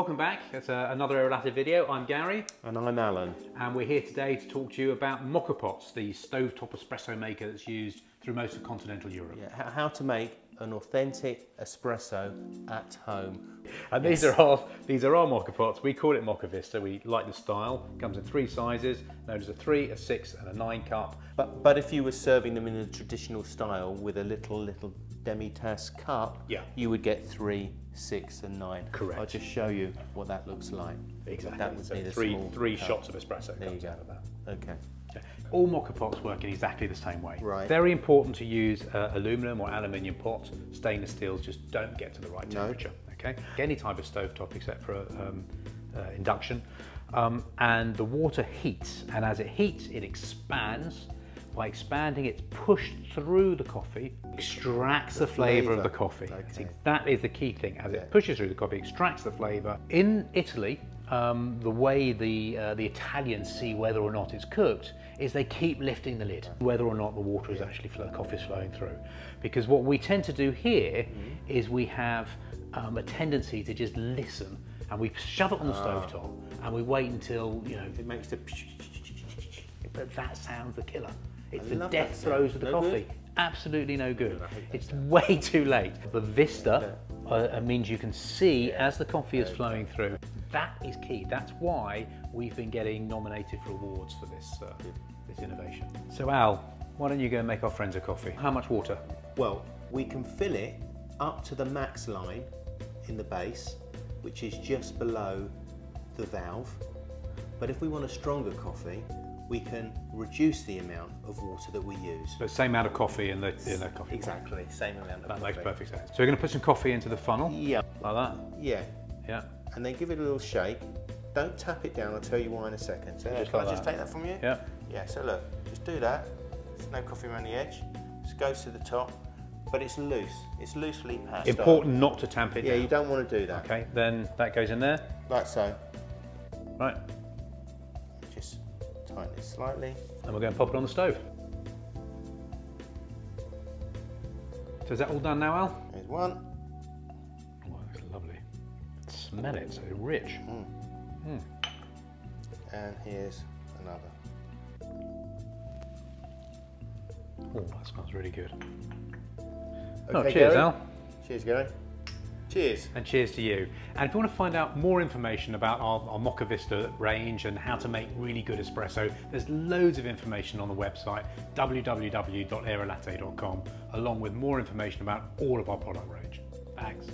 Welcome back. It's uh, another Aerolatte video. I'm Gary. And I'm Alan. And we're here today to talk to you about Moka pots, the stovetop espresso maker that's used through most of continental Europe. Yeah, how to make an authentic espresso at home. And these are our these are our mocha Moka pots. We call it MokaVista. We like the style. Comes in three sizes, known as a three, a six, and a nine cup. But but if you were serving them in the traditional style with a little little demi-tasse cup, yeah. you would get three, six, and nine. Correct. I'll just show you what that looks like. Exactly. That would so be the three small three cup. shots of espresso There you go. out of that. Okay. All Moka pots work in exactly the same way. Right. Very important to use uh, aluminum or aluminium pots. Stainless steels just don't get to the right temperature. No. Okay. Any type of stovetop except for um, uh, induction. Um, and the water heats, and as it heats, it expands. By expanding, it's pushed through the coffee, extracts the, flavour of the coffee. Okay. that is the key thing. As Yeah. it pushes through the coffee, extracts the flavour. In Italy, um, the way the uh, the Italians see whether or not it's cooked is they keep lifting the lid, whether or not the water is actually flow, coffee is flowing through. Because what we tend to do here is we have um, a tendency to just listen and we shove it on the stovetop and we wait until you know. It makes the But that sounds the killer. It's I the death throes of the No coffee. good? Absolutely no good. I hate that It's way too late. The vista uh, means you can see as the coffee is flowing through. That is key. That's why we've been getting nominated for awards for this uh, this innovation. So Al, why don't you go and make our friends a coffee? How much water? Well, we can fill it up to the max line in the base, which is just below the valve. But if we want a stronger coffee, we can reduce the amount of water that we use. The same amount of coffee in the in the coffee. pot. Exactly, same amount of That coffee. makes perfect sense. So we're going to put some coffee into the funnel Yeah, like that. yeah. Yeah. And then give it a little shake. Don't tap it down, I'll tell you why in a second. So Just can like I just that. take that from you? Yeah. Yeah, so look, just do that. There's no coffee around the edge. Just goes to the top, but it's loose. It's loosely passed Important not to tamp it Yeah, down. you don't want to do that. Okay, then that goes in there. Like so. Right. Just tighten it slightly. And we're going to pop it on the stove. So is that all done now, Al? Here's one. Smell it, so rich. Hmm. Hmm. And here's another. Oh, that smells really good. Okay, oh, cheers, Gary? Al. Cheers, Gary. Cheers. And cheers to you. And if you want to find out more information about our, our MokaVista range and how to make really good espresso, there's loads of information on the website www.aerolatte.com, along with more information about all of our product range. Thanks.